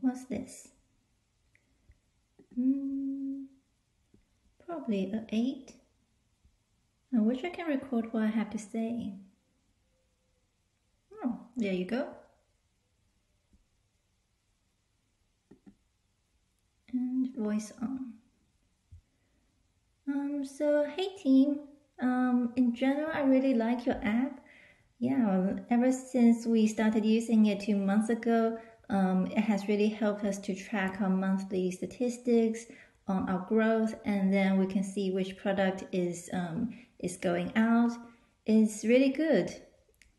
What's this? Mm, probably a 8. I wish I can record what I have to say. Oh, there you go. And voice on. Um, so hey team, um, in general, I really like your app. Yeah, ever since we started using it two months ago, um, it has really helped us to track our monthly statistics on our growth, and then we can see which product is um, is going out. It's really good.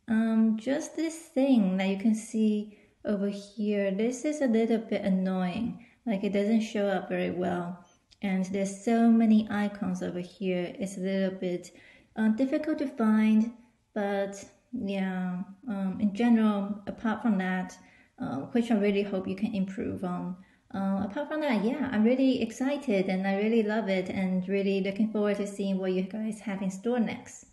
Um, just this thing that you can see over here, this is a little bit annoying. Like it doesn't show up very well, and there's so many icons over here. It's a little bit uh, difficult to find, but yeah. Um, in general, apart from that uh, which I really hope you can improve on. Uh, apart from that, yeah, I'm really excited and I really love it and really looking forward to seeing what you guys have in store next.